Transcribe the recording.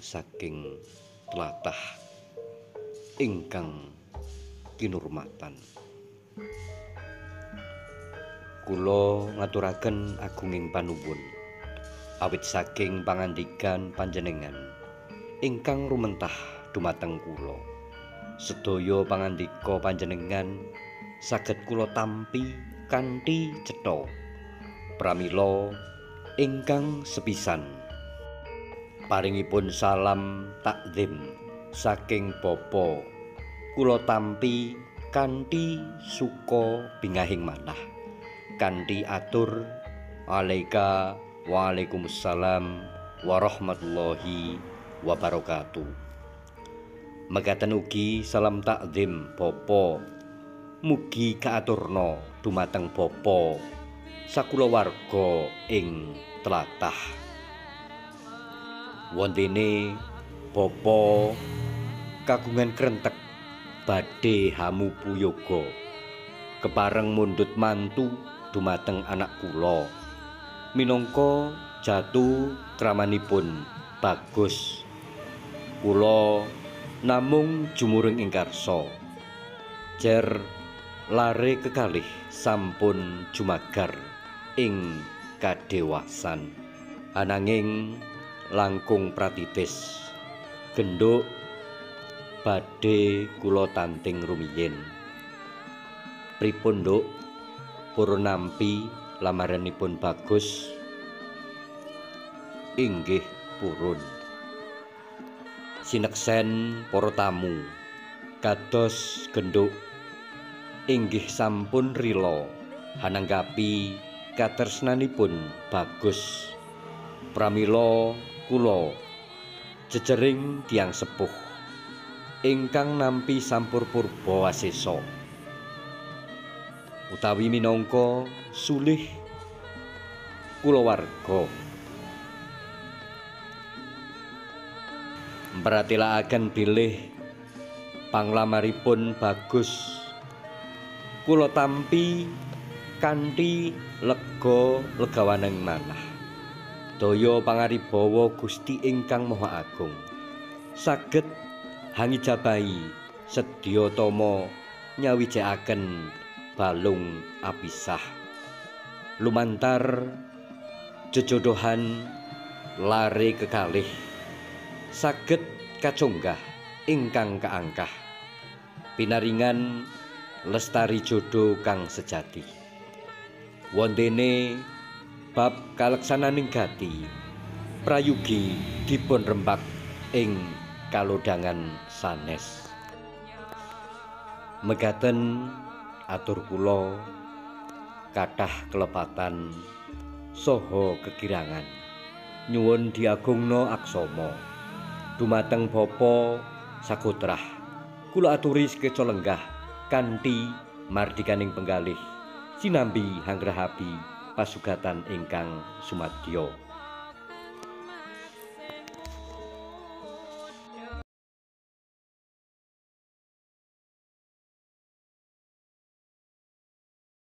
saking tlatah ingkang kinurmatan. Kula ngaturaken agunging panuwun. Awit saking pangandikan panjenengan ingkang rumentah dumateng kula. Sedaya pangandika panjenengan saged kula tampi kanthi cetha pramila ingkang sepisan paringipun salam takzim saking bapa. Kula tampi kanthi suka bingahing manah kanthi atur. Alaika waalaikumsalam warahmatullahi wabarakatuh. Megaten ugi salam takdim Bapa. Mugi kaaturna dumateng Bapa. Sakula warga ing tlatah wontene Bapa kagungan krentek badhe hamu puyoga. Kepareng mundut mantu dumateng anak kula. Minangka jatuh kramanipun bagus. Kula namung jumuring ing karsa. Jer lare kekalih sampun jumagar ing kadewasan. Ananging langkung pratitis genduk badhe kula tanting rumiyin. Pripun nduk purun nampi lamaranipun bagus. Inggih purun. Sineksen para tamu. Kados genduk inggih sampun rila hananggapi katresnanipun bagus. Pramila kula jejering tiang sepuh ingkang nampi sampur purba wasesa utawi minangka sulih kulawarga. Mpratilakaken bilih panglamaripun bagus kula tampi kanthi lega legawaneng manah daya pangaribawa Gusti ingkang Maha Agung. Saged hangijabahi sedya tama nyawijakaken balung apisah. Lumantar jejodohan lare kekalih. Saged kacunggah ingkang kaangkah. Pinaringan lestari jodo kang sejati. Wondene bab kaleksananing gati prayugi dipun rembak ing kalodangan sanes. Megaten atur kula kathah kelepatan saha kekirangan. Nyuwun diagungna aksama. Dumateng bapa sakotrah kula aturi sekeca lenggah kanthi mardikaning penggalih sinambi hanggrahabi pasugatan ingkang sumadyo